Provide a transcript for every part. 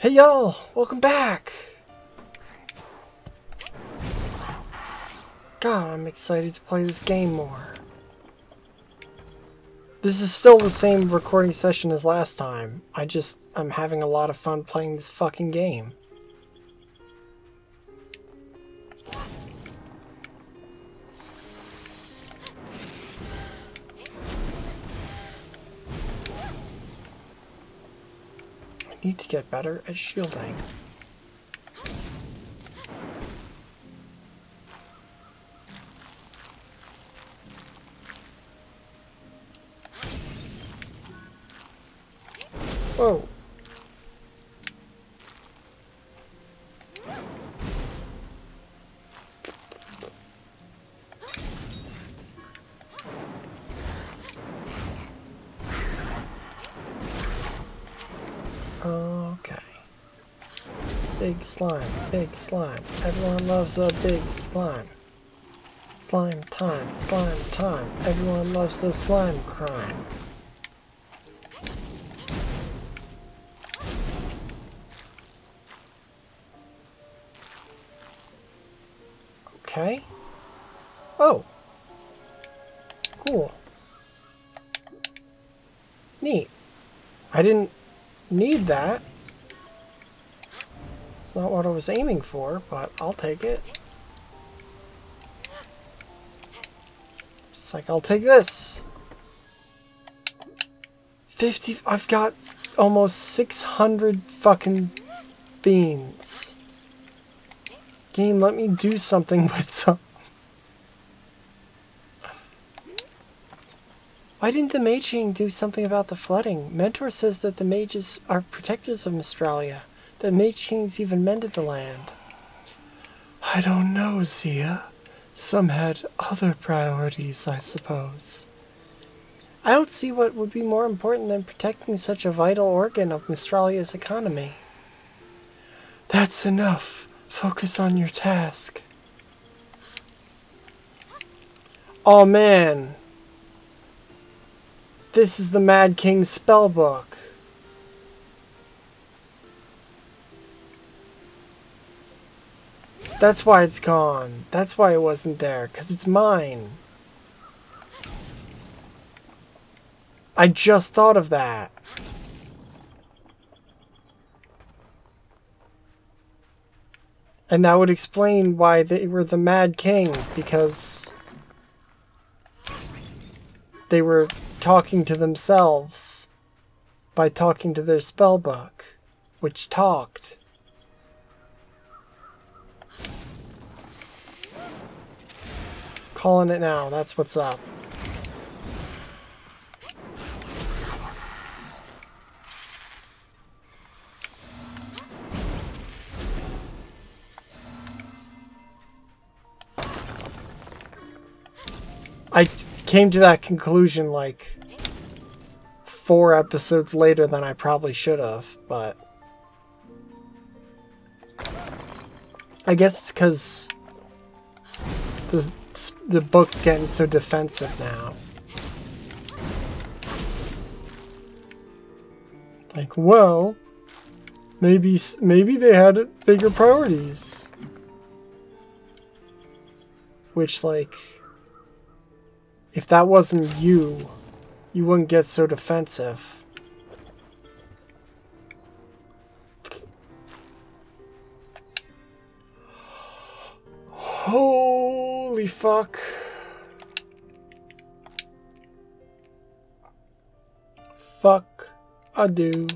Hey y'all, welcome back! God, I'm excited to play this game more. This is still the same recording session as last time. I just, I'm having a lot of fun playing this fucking game. Need to get better at shielding. Whoa. Big slime, big slime. Everyone loves a big slime. Slime time, slime time. Everyone loves the slime crime. Okay. Oh. Cool. Neat. I didn't need that. It's not what I was aiming for, but I'll take it. Just like I'll take this. 50, I've got almost 600 fucking beans. Game, let me do something with them. Why didn't the Mage King do something about the flooding? Mentor says that the mages are protectors of Mystralia. The Mage Kings even mended the land. I don't know, Zia. Some had other priorities, I suppose. I don't see what would be more important than protecting such a vital organ of Mystralia's economy. That's enough. Focus on your task. Oh man. This is the Mad King spellbook. That's why it's gone. That's why it wasn't there, because it's mine. I just thought of that. And that would explain why they were the Mad Kings, because they were talking to themselves by talking to their spellbook, which talked. Calling it now, that's what's up. I came to that conclusion like four episodes later than I probably should have, but I guess it's because the the book's getting so defensive now. Like, well, maybe maybe they had bigger priorities, which like if that wasn't you, you wouldn't get so defensive. Holy fuck. Fuck I do.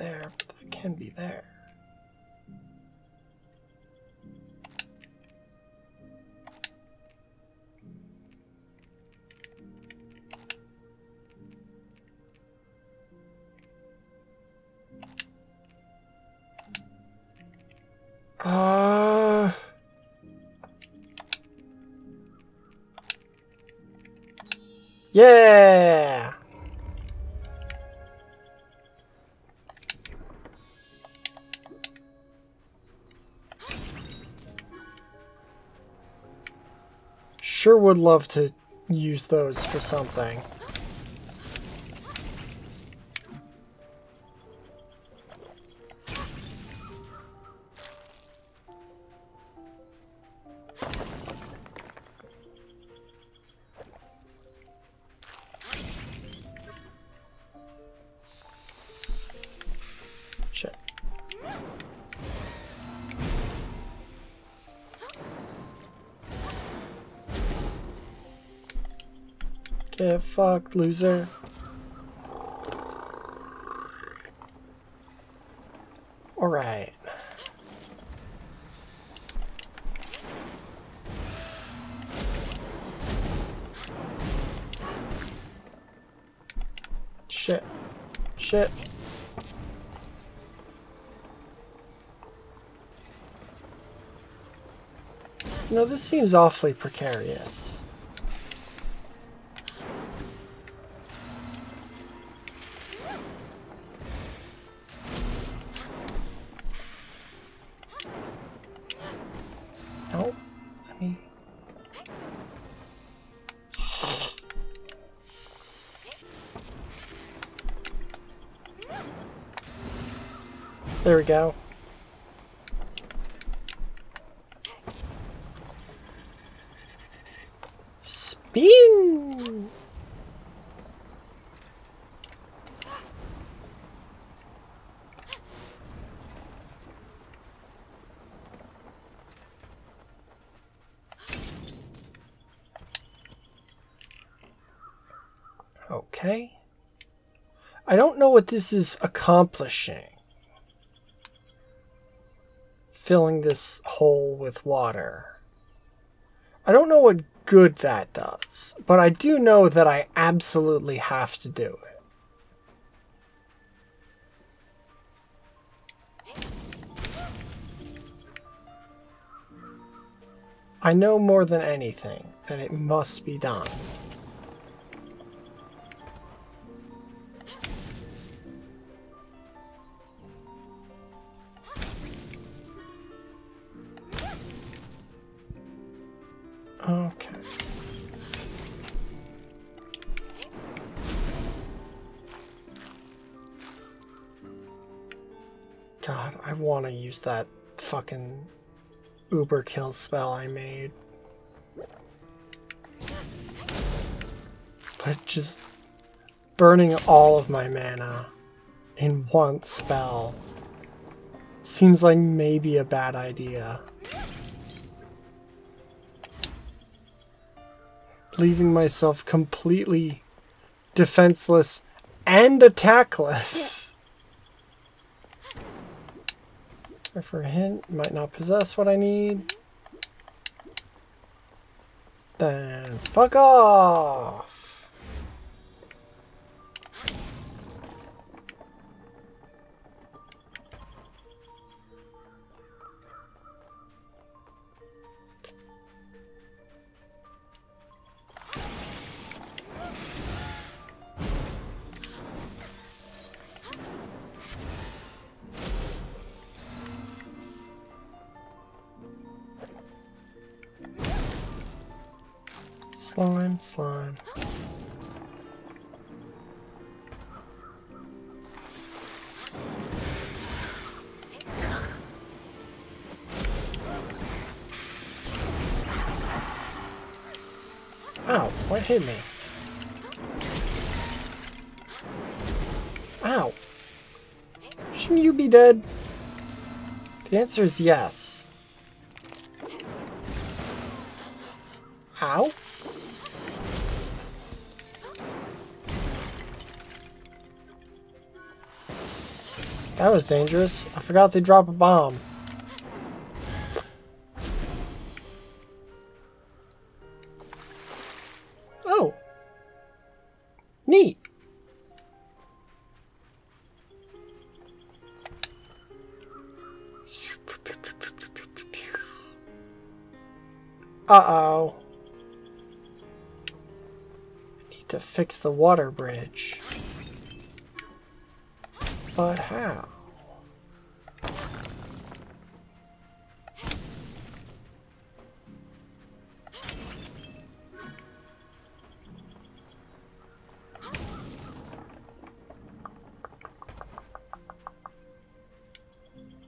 There, that can be there. Uh... Yeah! Sure would love to use those for something. Get fucked, loser. Alright. Shit. Shit. No, this seems awfully precarious. There we go. Spin! Okay. I don't know what this is accomplishing. Filling this hole with water. I don't know what good that does, but I do know that I absolutely have to do it. I know more than anything that it must be done. God, I want to use that fucking uber kill spell I made. But just burning all of my mana in one spell seems like maybe a bad idea. leaving myself completely defenseless and attackless. For a hint, might not possess what I need. Then fuck off. Slime, slime. Ow, what hit me? Ow. Shouldn't you be dead? The answer is yes. That was dangerous. I forgot they drop a bomb. Oh. Neat. Uh-oh. Need to fix the water bridge. But how?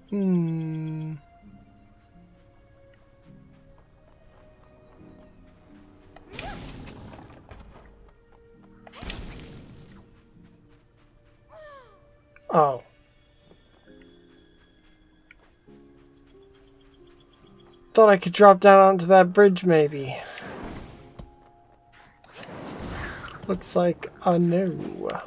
Hmm. Oh. Thought I could drop down onto that bridge maybe. Looks like a no.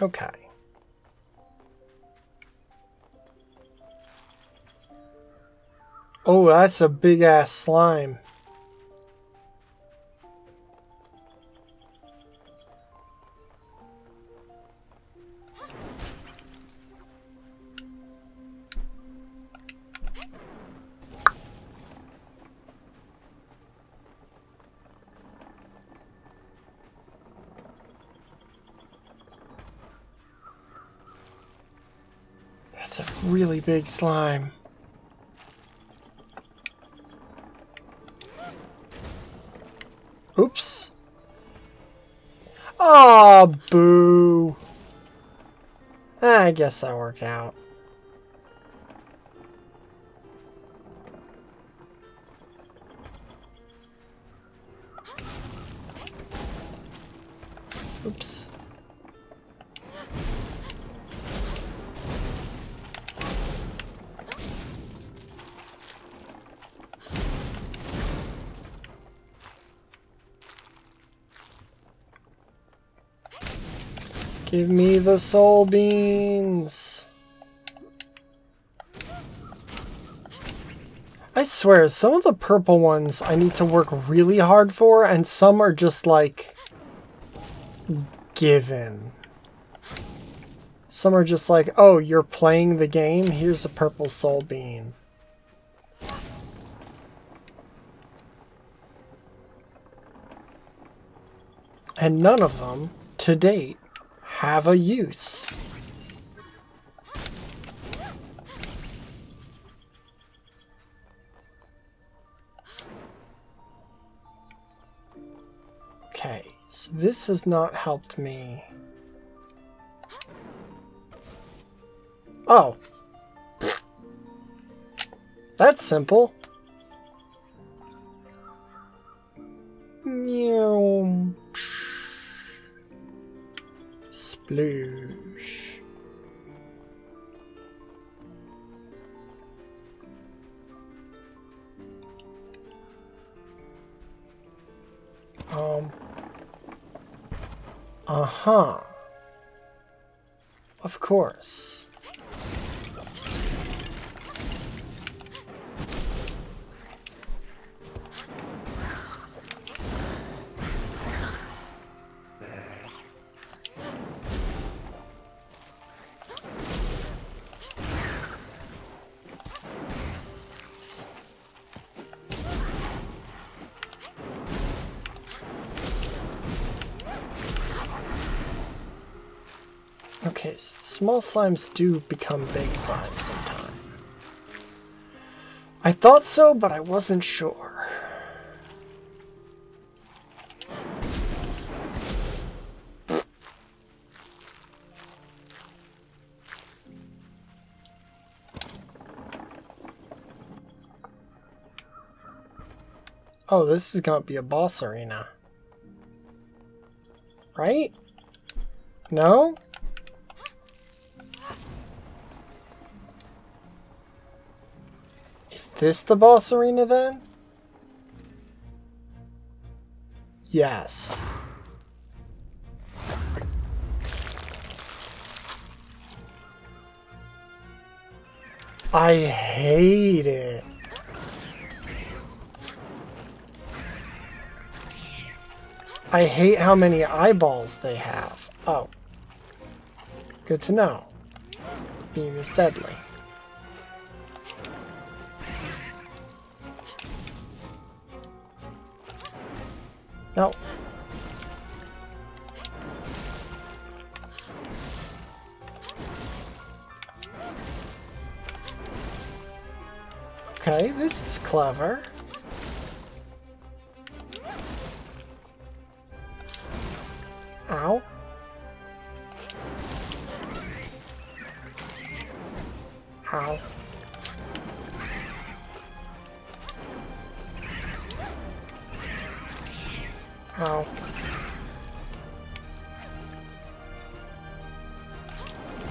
Okay. Oh, that's a big ass slime. That's a really big slime. Oh, boo. I guess that worked out. Give me the soul beans. I swear, some of the purple ones I need to work really hard for, and some are just like given. Some are just like, oh, you're playing the game, here's a purple soul bean. And none of them, to date, have a use. Okay, so this has not helped me. Oh. That's simple. Uh-huh. Of course. Small slimes do become big slimes sometime. I thought so, but I wasn't sure. Oh, this is gonna be a boss arena. Right? No? This the boss arena then? Yes. I hate it. I hate how many eyeballs they have. Oh. Good to know. The beam is deadly. Clever. Ow. Ow. Ow.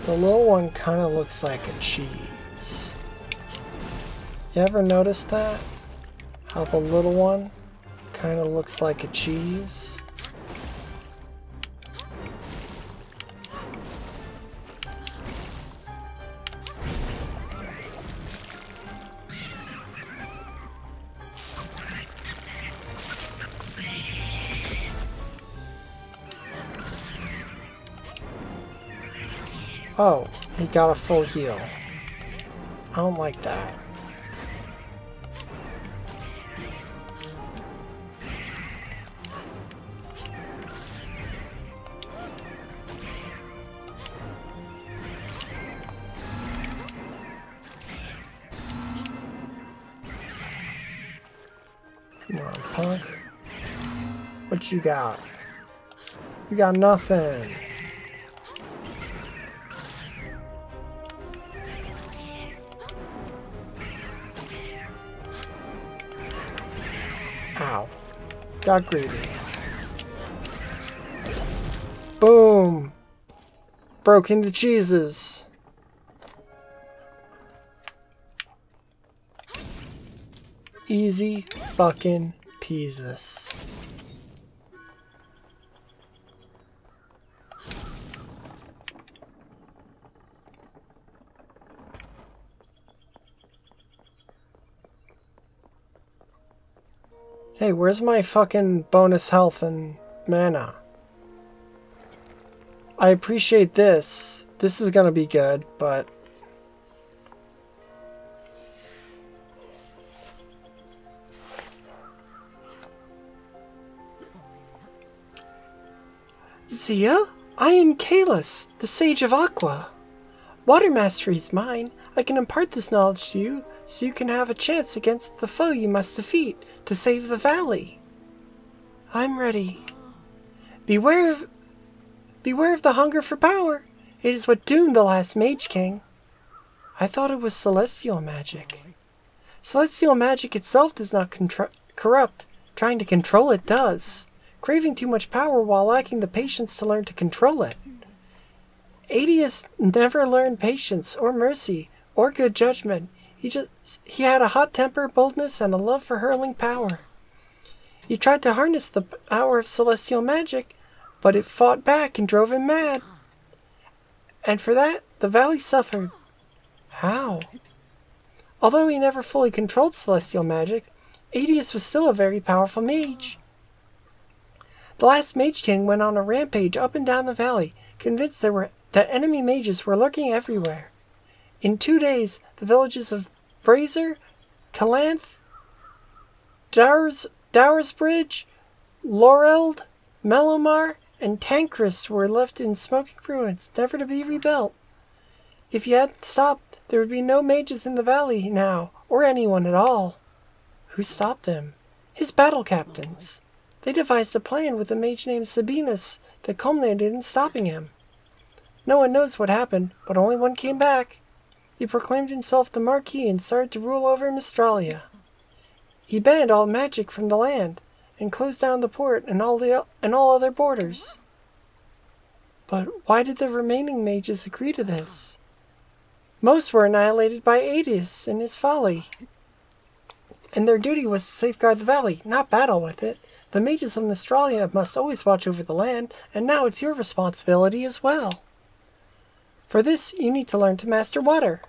The little one kind of looks like a cheese. You ever notice that? How the little one kind of looks like a cheese? Oh, he got a full heal. I don't like that. You got? You got nothing. Ow. Got greedy. Boom! Broke into cheeses. Easy fucking peases. Hey, where's my fucking bonus health and mana? I appreciate this. This is gonna be good, but... Zia? I am Kalis, the Sage of Aqua. Water Mastery is mine. I can impart this knowledge to you so you can have a chance against the foe you must defeat to save the valley. I'm ready. Beware of beware of the hunger for power. It is what doomed the last Mage King. I thought it was celestial magic. Celestial magic itself does not corrupt. Trying to control it does. Craving too much power while lacking the patience to learn to control it. Adius never learned patience or mercy or good judgment. He just he had a hot temper, boldness, and a love for hurling power. He tried to harness the power of celestial magic, but it fought back and drove him mad. And for that, the valley suffered. How? Although he never fully controlled celestial magic, Adius was still a very powerful mage. The last Mage King went on a rampage up and down the valley, convinced there were that enemy mages were lurking everywhere. In two days, the villages of Brazier, Calanth, Dowers, Dowersbridge, Laureld, Mellomar, and Tancrest were left in smoking ruins, never to be rebuilt. If you hadn't stopped, there would be no mages in the valley now, or anyone at all. Who stopped him? His battle captains. They devised a plan with a mage named Sabinus that culminated in stopping him. No one knows what happened, but only one came back. He proclaimed himself the Marquis and started to rule over Mystralia. He banned all magic from the land and closed down the port and all the and all other borders. But why did the remaining mages agree to this? Most were annihilated by Adius in his folly. And their duty was to safeguard the valley, not battle with it. The mages of Mystralia must always watch over the land, and now it's your responsibility as well. For this, you need to learn to master water.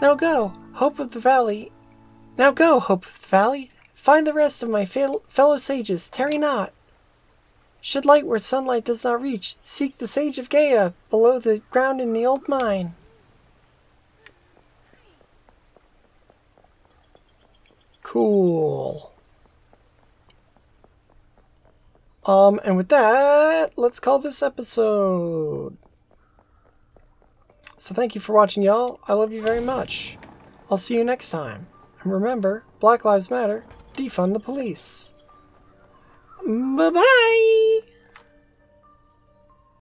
Now go, Hope of the Valley Now go, Hope of the Valley. Find the rest of my fel- fellow sages. Tarry not. Shed light where sunlight does not reach. Seek the sage of Gaia below the ground in the old mine. Cool. Um, and with that, let's call this episode. So thank you for watching, y'all. I love you very much. I'll see you next time. And remember, Black Lives Matter, defund the police. Bye bye!